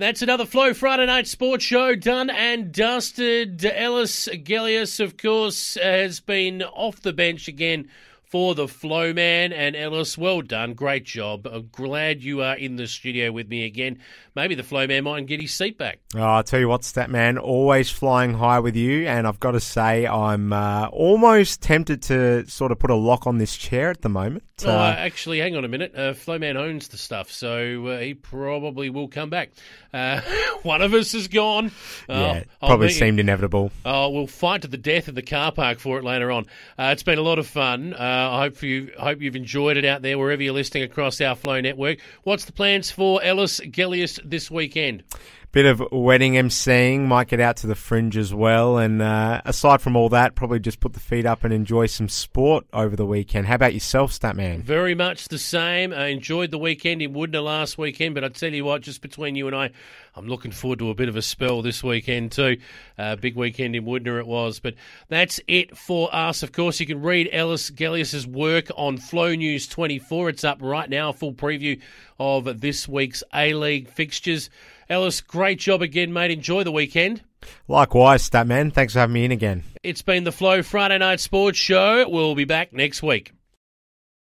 That's another Flow Friday Night Sports Show done and dusted. Ellis Gelios, of course, has been off the bench again for the Flow Man. And Ellis, well done. Great job. I'm glad you are in the studio with me again. Maybe the Flow Man might get his seat back. Oh, I'll tell you what, Statman, always flying high with you. And I've got to say, I'm uh, almost tempted to sort of put a lock on this chair at the moment. Oh, uh, actually, hang on a minute. Uh, Flowman owns the stuff, so uh, he probably will come back. Uh, one of us is gone. yeah, oh, probably seemed inevitable. Oh, we'll fight to the death in the car park for it later on. Uh, it's been a lot of fun. Uh, I hope you hope you've enjoyed it out there wherever you're listening across our Flow network. What's the plans for Ellis Gelios this weekend? Bit of wedding emceeing, might get out to the fringe as well. And uh, aside from all that, probably just put the feet up and enjoy some sport over the weekend. How about yourself, Statman? Very much the same. I enjoyed the weekend in Woodner last weekend, but I tell you what, just between you and I, I'm looking forward to a bit of a spell this weekend too. Uh, big weekend in Woodner it was. But that's it for us. Of course, you can read Ellis Gelios's work on Flow News 24. It's up right now, full preview of this week's A League fixtures. Ellis, great job again, mate. Enjoy the weekend. Likewise, Statman. Thanks for having me in again. It's been the Flow Friday Night Sports Show. We'll be back next week.